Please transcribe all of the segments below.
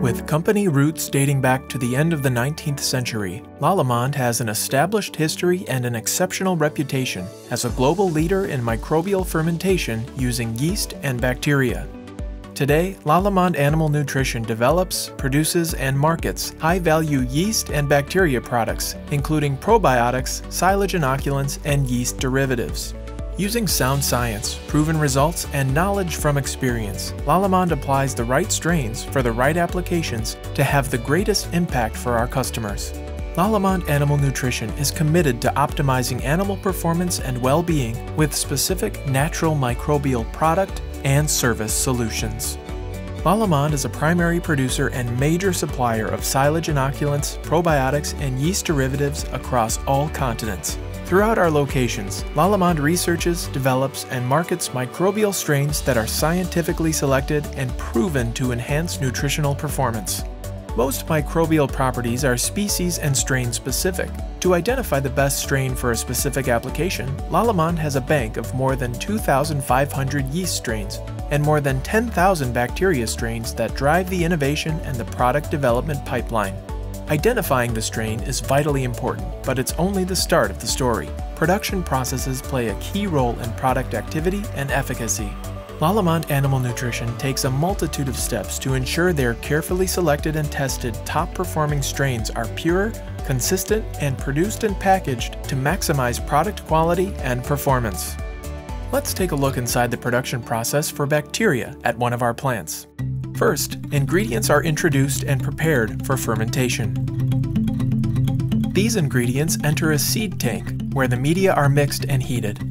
With company roots dating back to the end of the 19th century, Lallemand has an established history and an exceptional reputation as a global leader in microbial fermentation using yeast and bacteria. Today, Lallemand Animal Nutrition develops, produces, and markets high-value yeast and bacteria products, including probiotics, silage inoculants, and yeast derivatives. Using sound science, proven results, and knowledge from experience, Lallemand applies the right strains for the right applications to have the greatest impact for our customers. Lallemand Animal Nutrition is committed to optimizing animal performance and well-being with specific natural microbial product and service solutions. Lallemand is a primary producer and major supplier of silage inoculants, probiotics, and yeast derivatives across all continents. Throughout our locations, Lallemand researches, develops, and markets microbial strains that are scientifically selected and proven to enhance nutritional performance. Most microbial properties are species and strain specific. To identify the best strain for a specific application, Lallemand has a bank of more than 2,500 yeast strains and more than 10,000 bacteria strains that drive the innovation and the product development pipeline. Identifying the strain is vitally important, but it's only the start of the story. Production processes play a key role in product activity and efficacy. Lallemand Animal Nutrition takes a multitude of steps to ensure their carefully selected and tested top-performing strains are pure, consistent, and produced and packaged to maximize product quality and performance. Let's take a look inside the production process for bacteria at one of our plants. First, ingredients are introduced and prepared for fermentation. These ingredients enter a seed tank, where the media are mixed and heated.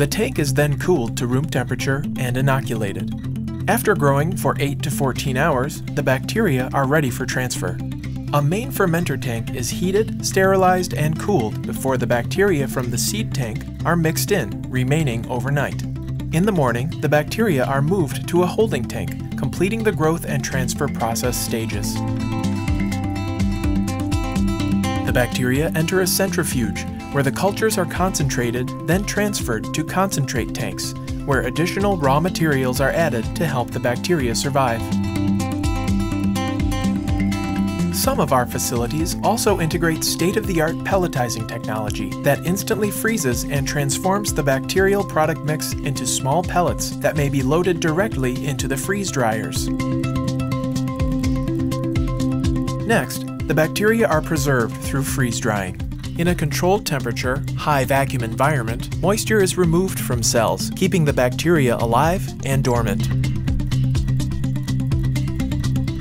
The tank is then cooled to room temperature and inoculated. After growing for 8 to 14 hours, the bacteria are ready for transfer. A main fermenter tank is heated, sterilized, and cooled before the bacteria from the seed tank are mixed in, remaining overnight. In the morning, the bacteria are moved to a holding tank, completing the growth and transfer process stages. The bacteria enter a centrifuge, where the cultures are concentrated, then transferred to concentrate tanks, where additional raw materials are added to help the bacteria survive. Some of our facilities also integrate state-of-the-art pelletizing technology that instantly freezes and transforms the bacterial product mix into small pellets that may be loaded directly into the freeze dryers. Next, the bacteria are preserved through freeze drying. In a controlled temperature, high vacuum environment, moisture is removed from cells, keeping the bacteria alive and dormant.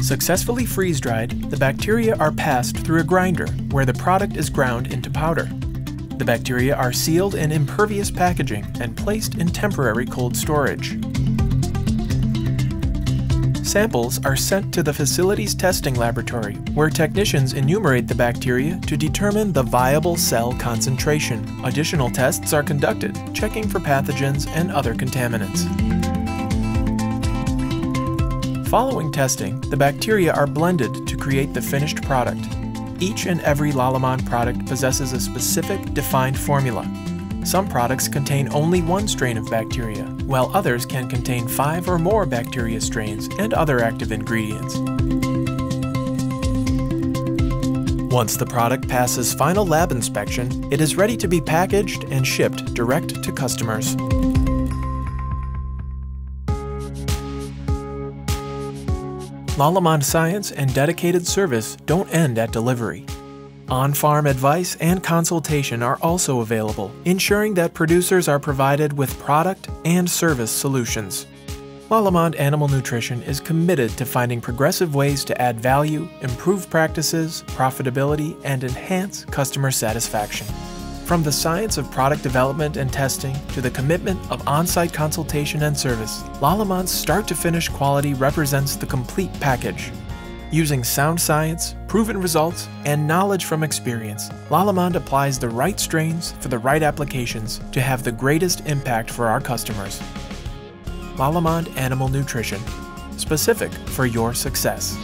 Successfully freeze-dried, the bacteria are passed through a grinder, where the product is ground into powder. The bacteria are sealed in impervious packaging and placed in temporary cold storage. Samples are sent to the facility's testing laboratory, where technicians enumerate the bacteria to determine the viable cell concentration. Additional tests are conducted, checking for pathogens and other contaminants. Following testing, the bacteria are blended to create the finished product. Each and every Lallemand product possesses a specific, defined formula. Some products contain only one strain of bacteria, while others can contain five or more bacteria strains and other active ingredients. Once the product passes final lab inspection, it is ready to be packaged and shipped direct to customers. Lallemand science and dedicated service don't end at delivery. On-farm advice and consultation are also available, ensuring that producers are provided with product and service solutions. Lallemand Animal Nutrition is committed to finding progressive ways to add value, improve practices, profitability, and enhance customer satisfaction. From the science of product development and testing to the commitment of on-site consultation and service, Lallemand's start-to-finish quality represents the complete package. Using sound science, proven results, and knowledge from experience, Lallemand applies the right strains for the right applications to have the greatest impact for our customers. Lallemand Animal Nutrition, specific for your success.